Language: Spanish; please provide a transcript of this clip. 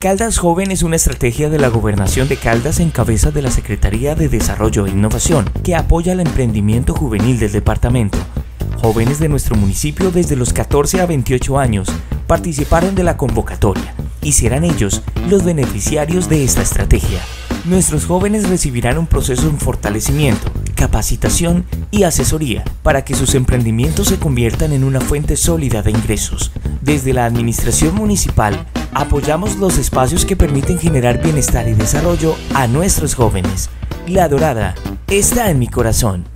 Caldas Joven es una estrategia de la Gobernación de Caldas en cabeza de la Secretaría de Desarrollo e Innovación que apoya el emprendimiento juvenil del departamento. Jóvenes de nuestro municipio desde los 14 a 28 años participaron de la convocatoria y serán ellos los beneficiarios de esta estrategia. Nuestros jóvenes recibirán un proceso en fortalecimiento, capacitación y asesoría para que sus emprendimientos se conviertan en una fuente sólida de ingresos. Desde la Administración Municipal apoyamos los espacios que permiten generar bienestar y desarrollo a nuestros jóvenes. La Dorada está en mi corazón.